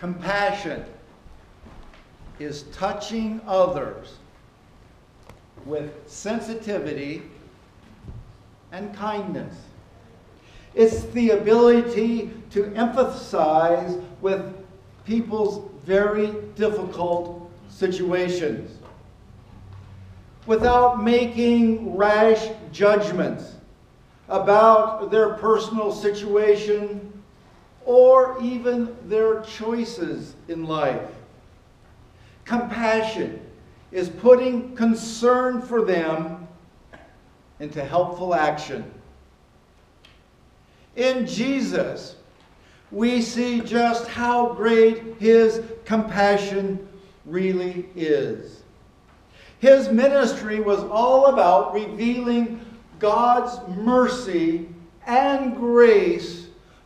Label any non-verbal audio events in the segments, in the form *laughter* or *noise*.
Compassion is touching others with sensitivity and kindness. It's the ability to empathize with people's very difficult situations without making rash judgments about their personal situation or even their choices in life. Compassion is putting concern for them into helpful action. In Jesus, we see just how great his compassion really is. His ministry was all about revealing God's mercy and grace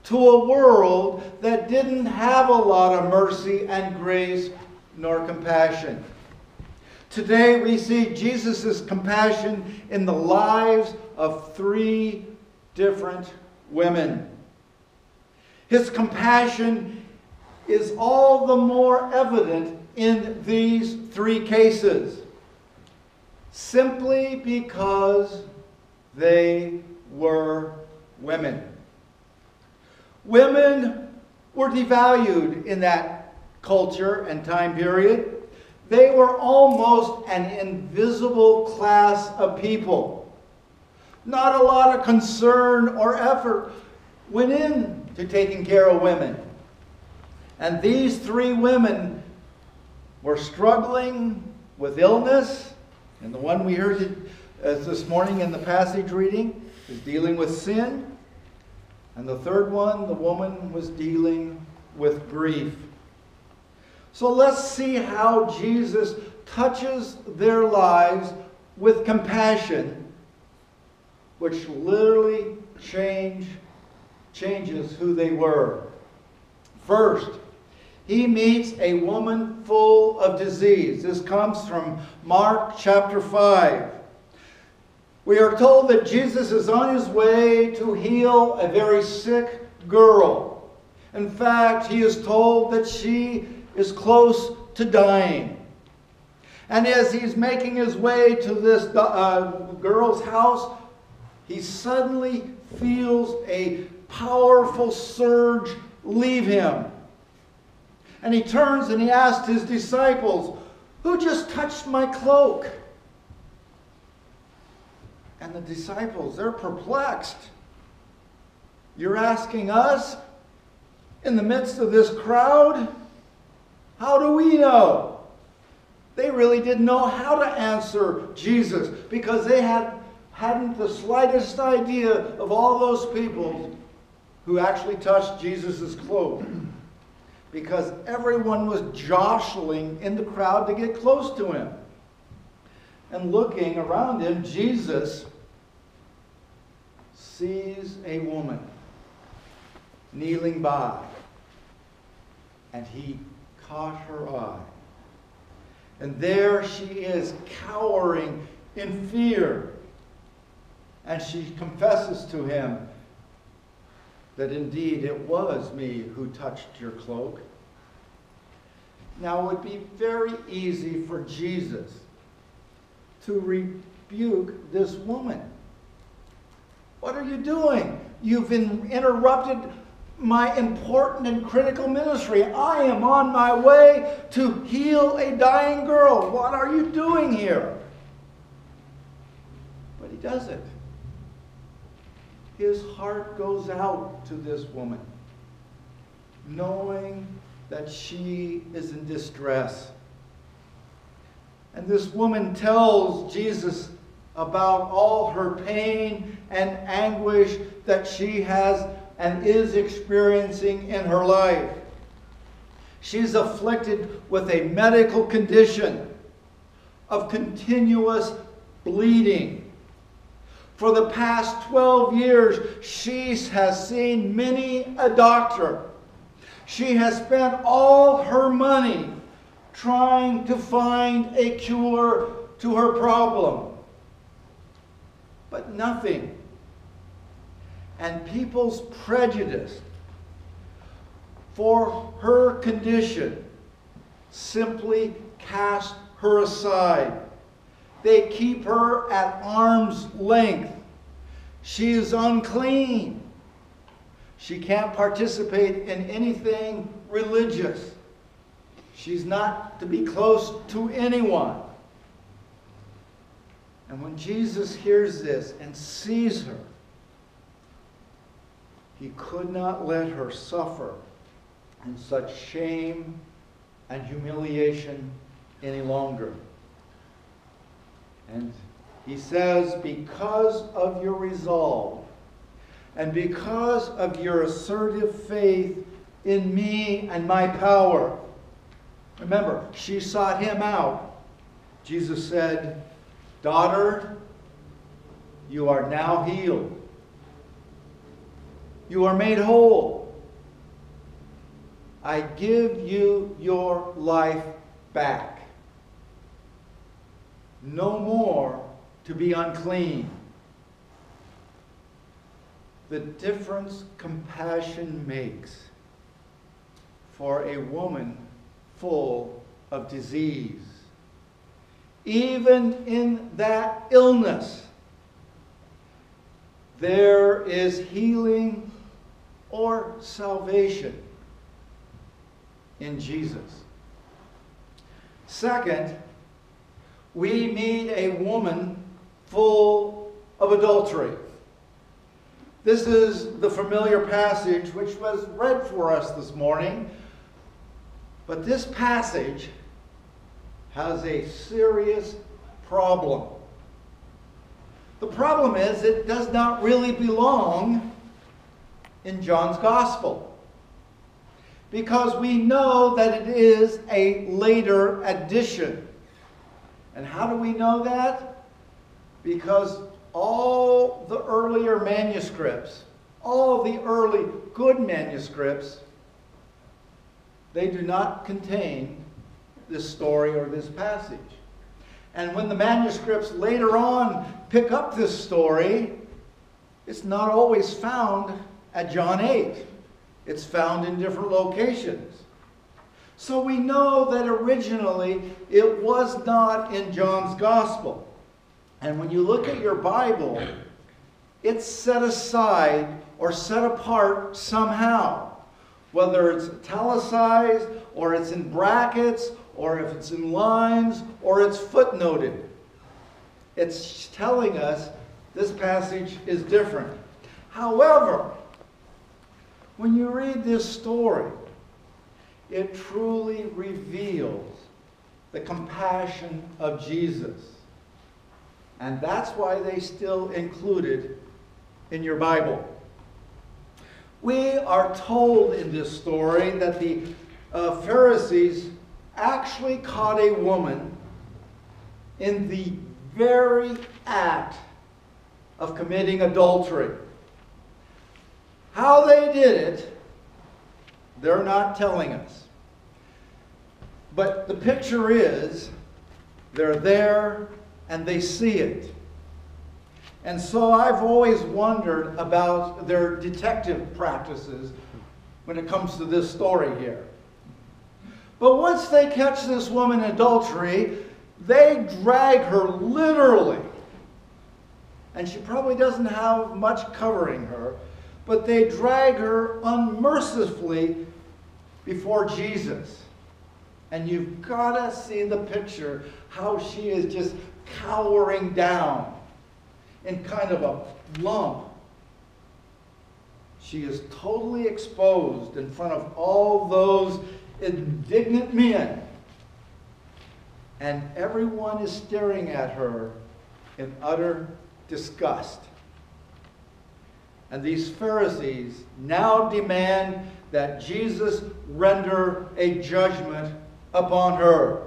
to a world that didn't have a lot of mercy and grace nor compassion. Today we see Jesus' compassion in the lives of three different women. His compassion is all the more evident in these three cases simply because they were women. Women were devalued in that culture and time period. They were almost an invisible class of people. Not a lot of concern or effort went into taking care of women. And these three women were struggling with illness, and the one we heard uh, this morning in the passage reading is dealing with sin. And the third one, the woman was dealing with grief. So let's see how Jesus touches their lives with compassion, which literally change, changes who they were. First, he meets a woman full of disease. This comes from Mark chapter 5. We are told that Jesus is on his way to heal a very sick girl. In fact, he is told that she is close to dying. And as he's making his way to this uh, girl's house, he suddenly feels a powerful surge leave him. And he turns and he asks his disciples, Who just touched my cloak? And the disciples, they're perplexed. You're asking us in the midst of this crowd? How do we know? They really didn't know how to answer Jesus because they had, hadn't the slightest idea of all those people who actually touched Jesus' cloak. Because everyone was jostling in the crowd to get close to him. And looking around him, Jesus sees a woman kneeling by, and he caught her eye. And there she is, cowering in fear. And she confesses to him that indeed it was me who touched your cloak. Now, it would be very easy for Jesus to rebuke this woman. What are you doing? You've interrupted my important and critical ministry. I am on my way to heal a dying girl. What are you doing here? But he doesn't. His heart goes out to this woman, knowing that she is in distress. And this woman tells Jesus about all her pain and anguish that she has and is experiencing in her life. She's afflicted with a medical condition of continuous bleeding. For the past 12 years, she has seen many a doctor. She has spent all her money trying to find a cure to her problem but nothing. And people's prejudice for her condition simply cast her aside. They keep her at arm's length. She is unclean. She can't participate in anything religious. She's not to be close to anyone. And when Jesus hears this and sees her, he could not let her suffer in such shame and humiliation any longer. And he says, Because of your resolve and because of your assertive faith in me and my power. Remember, she sought him out. Jesus said, Daughter, you are now healed. You are made whole. I give you your life back. No more to be unclean. The difference compassion makes for a woman full of disease. Even in that illness, there is healing or salvation in Jesus. Second, we meet a woman full of adultery. This is the familiar passage which was read for us this morning. But this passage has a serious problem. The problem is it does not really belong in John's Gospel. Because we know that it is a later addition. And how do we know that? Because all the earlier manuscripts, all the early good manuscripts, they do not contain this story or this passage. And when the manuscripts later on pick up this story, it's not always found at John 8. It's found in different locations. So we know that originally it was not in John's Gospel. And when you look at your Bible, it's set aside or set apart somehow. Whether it's italicized, or it's in brackets, or if it's in lines, or it's footnoted. It's telling us this passage is different. However, when you read this story, it truly reveals the compassion of Jesus. And that's why they still included in your Bible. We are told in this story that the uh, Pharisees actually caught a woman in the very act of committing adultery. How they did it, they're not telling us. But the picture is they're there and they see it. And so I've always wondered about their detective practices when it comes to this story here. But once they catch this woman in adultery, they drag her literally. And she probably doesn't have much covering her, but they drag her unmercifully before Jesus. And you've got to see the picture how she is just cowering down in kind of a lump. She is totally exposed in front of all those indignant men. And everyone is staring at her in utter disgust. And these Pharisees now demand that Jesus render a judgment upon her.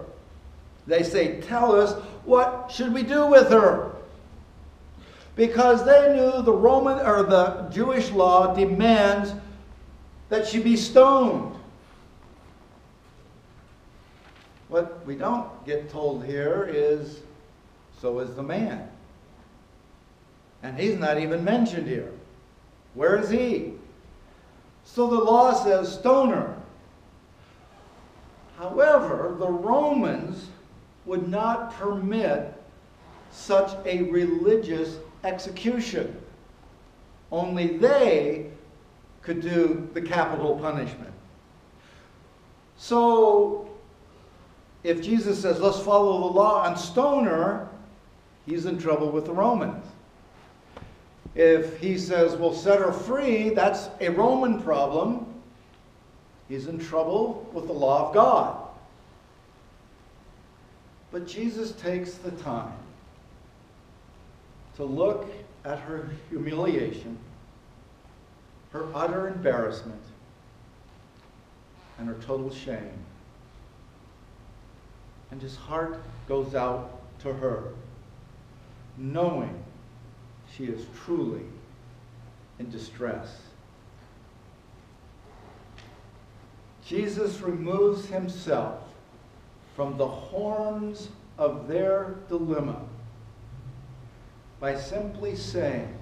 They say, Tell us, what should we do with her? because they knew the Roman or the Jewish law demands that she be stoned. What we don't get told here is so is the man. And he's not even mentioned here. Where is he? So the law says stoner. However, the Romans would not permit such a religious execution. Only they could do the capital punishment. So, if Jesus says, let's follow the law and stone her, he's in trouble with the Romans. If he says, we'll set her free, that's a Roman problem. He's in trouble with the law of God. But Jesus takes the time to look at her humiliation, her utter embarrassment, and her total shame. And his heart goes out to her, knowing she is truly in distress. Jesus removes himself from the horns of their dilemma by simply saying,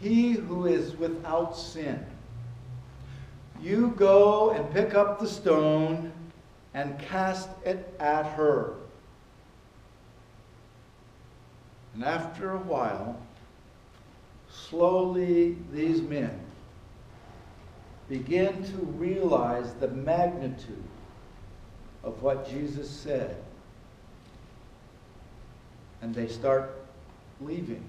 He who is without sin, you go and pick up the stone and cast it at her. And after a while, slowly these men begin to realize the magnitude of what Jesus said. And they start leaving.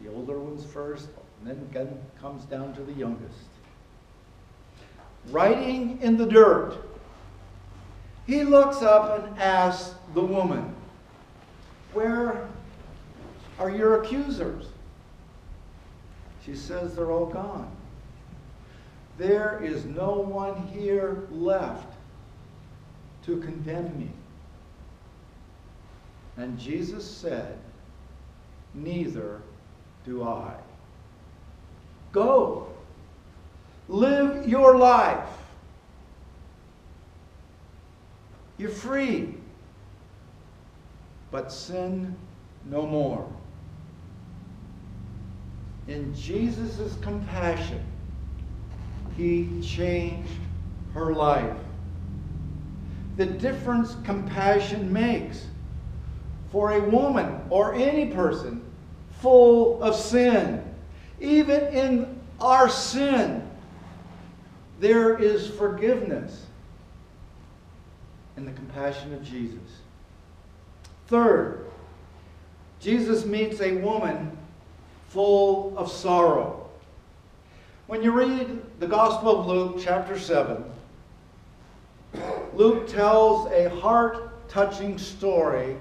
The older ones first, and then comes down to the youngest. Writing in the dirt, he looks up and asks the woman, Where are your accusers? She says they're all gone. There is no one here left to condemn me. And Jesus said, Neither do I. Go, live your life. You're free, but sin no more. In Jesus' compassion, he changed her life the difference compassion makes for a woman or any person full of sin. Even in our sin, there is forgiveness in the compassion of Jesus. Third, Jesus meets a woman full of sorrow. When you read the Gospel of Luke, chapter 7, Luke tells a heart touching story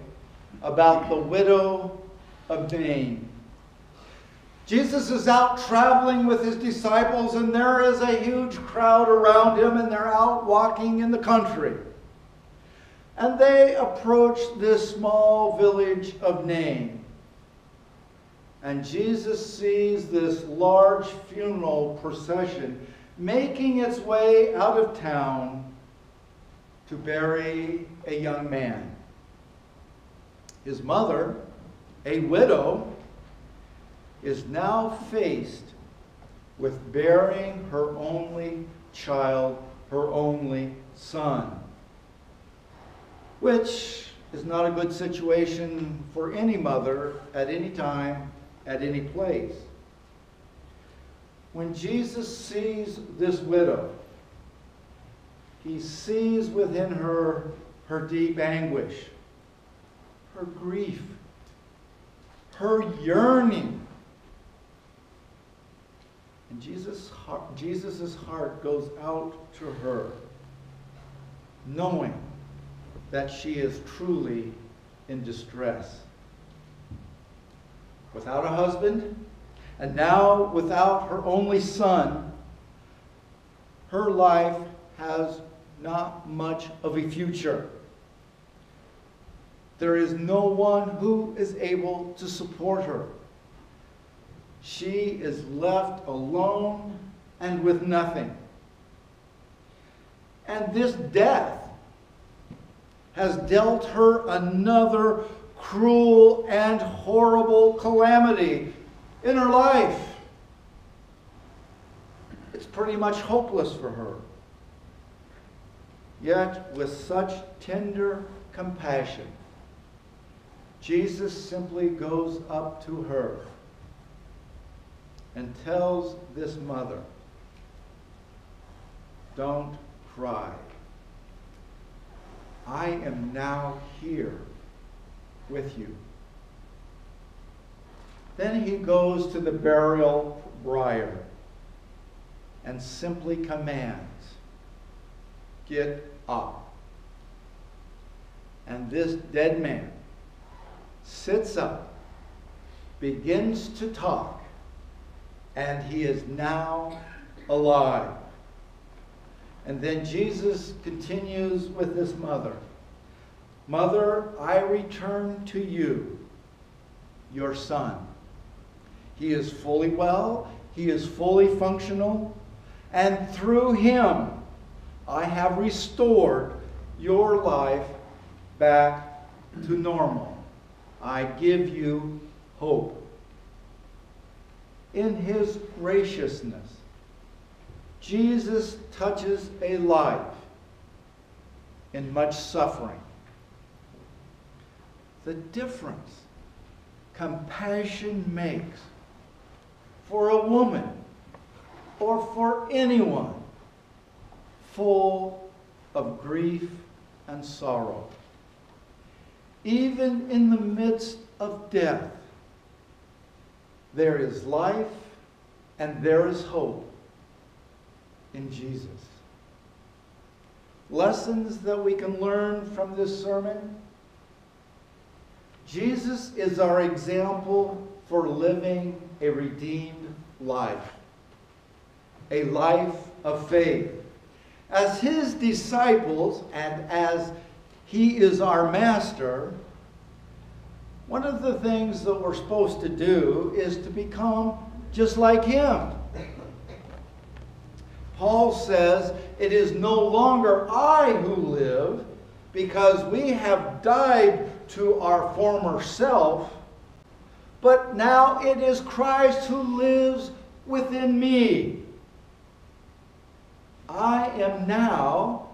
about the widow of Nain. Jesus is out traveling with his disciples, and there is a huge crowd around him, and they're out walking in the country. And they approach this small village of Nain. And Jesus sees this large funeral procession making its way out of town to bury a young man. His mother, a widow, is now faced with burying her only child, her only son, which is not a good situation for any mother at any time, at any place. When Jesus sees this widow, he sees within her her deep anguish, her grief, her yearning. And Jesus' heart, Jesus' heart goes out to her, knowing that she is truly in distress. Without a husband, and now without her only son, her life has not much of a future. There is no one who is able to support her. She is left alone and with nothing. And this death has dealt her another cruel and horrible calamity in her life. It's pretty much hopeless for her. Yet, with such tender compassion, Jesus simply goes up to her and tells this mother, Don't cry. I am now here with you. Then he goes to the burial briar and simply commands, Get up. And this dead man sits up, begins to talk, and he is now alive. And then Jesus continues with his mother Mother, I return to you, your son. He is fully well, he is fully functional, and through him I have restored your life back to normal. I give you hope. In his graciousness, Jesus touches a life in much suffering. The difference compassion makes for a woman or for anyone full of grief and sorrow. Even in the midst of death, there is life and there is hope in Jesus. Lessons that we can learn from this sermon. Jesus is our example for living a redeemed life, a life of faith. As his disciples and as he is our master, one of the things that we're supposed to do is to become just like him. Paul says, It is no longer I who live, because we have died to our former self, but now it is Christ who lives within me. I am now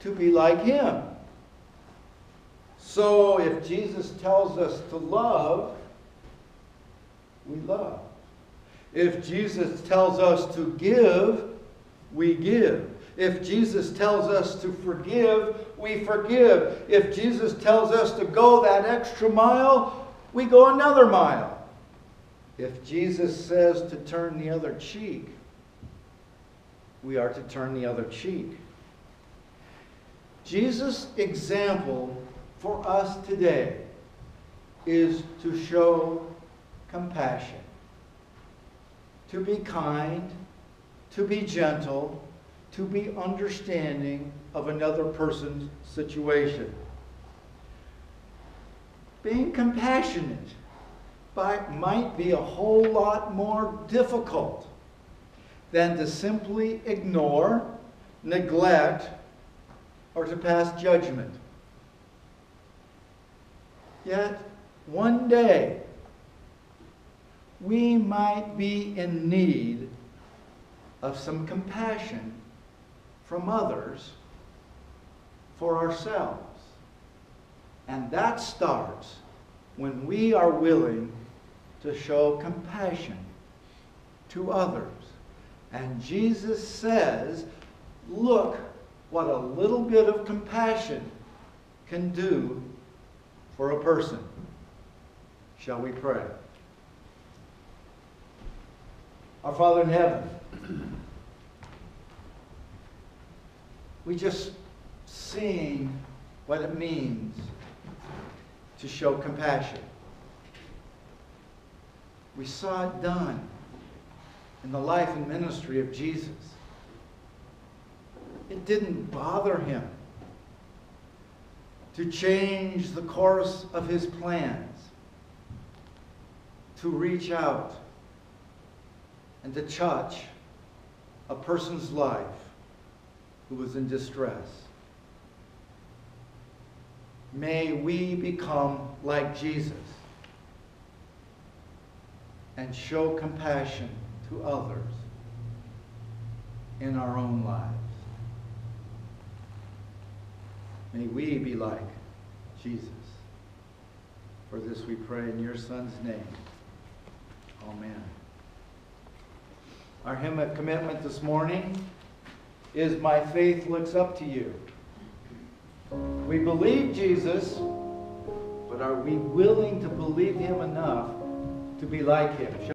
to be like him. So if Jesus tells us to love, we love. If Jesus tells us to give, we give. If Jesus tells us to forgive, we forgive. If Jesus tells us to go that extra mile, we go another mile. If Jesus says to turn the other cheek, we are to turn the other cheek. Jesus' example for us today is to show compassion, to be kind, to be gentle, to be understanding of another person's situation. Being compassionate by, might be a whole lot more difficult than to simply ignore, neglect, or to pass judgment. Yet, one day, we might be in need of some compassion from others for ourselves. And that starts when we are willing to show compassion to others. And Jesus says, look what a little bit of compassion can do for a person. Shall we pray? Our Father in heaven, *clears throat* we just seen what it means to show compassion. We saw it done in the life and ministry of Jesus. It didn't bother him to change the course of his plans, to reach out and to touch a person's life who was in distress. May we become like Jesus and show compassion to others in our own lives. May we be like Jesus. For this we pray in your Son's name. Amen. Our hymn of commitment this morning is My Faith Looks Up to You. We believe Jesus, but are we willing to believe him enough to be like him?